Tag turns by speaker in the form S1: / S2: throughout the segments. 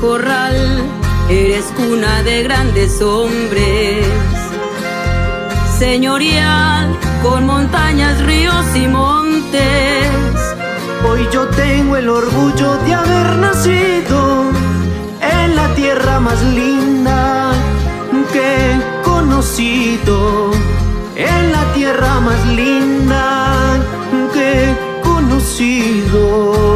S1: corral, eres cuna de grandes hombres. Señorial, con montañas, ríos y montes.
S2: Hoy yo tengo el orgullo de haber nacido tierra más linda que he conocido.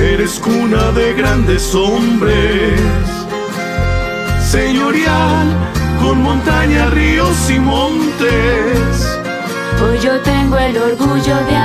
S3: eres cuna de grandes hombres. Señorial, con montañas, ríos y montes.
S4: Hoy yo tengo el orgullo de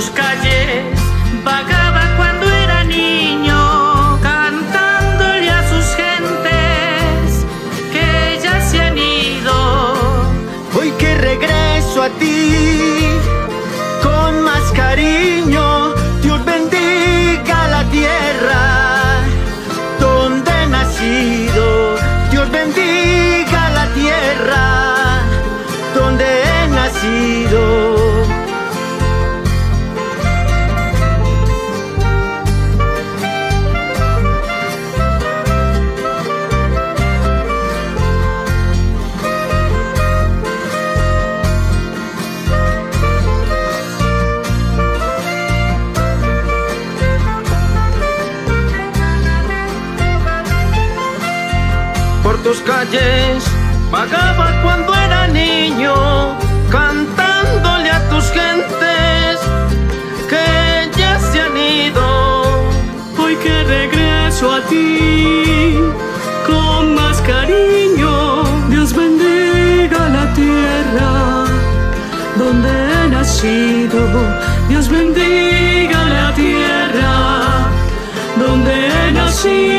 S5: tus calles vagaba cuando era niño, cantándole a sus gentes que ya se han ido.
S2: Hoy que regreso a ti con más cariño, Dios bendiga la tierra donde he nacido. Dios bendiga la tierra donde he nacido.
S5: Tus calles vagaba cuando era niño, cantándole a tus gentes que ya se han ido.
S6: Hoy que regreso a ti con más cariño, Dios bendiga la tierra donde he nacido. Dios bendiga la tierra donde he nacido.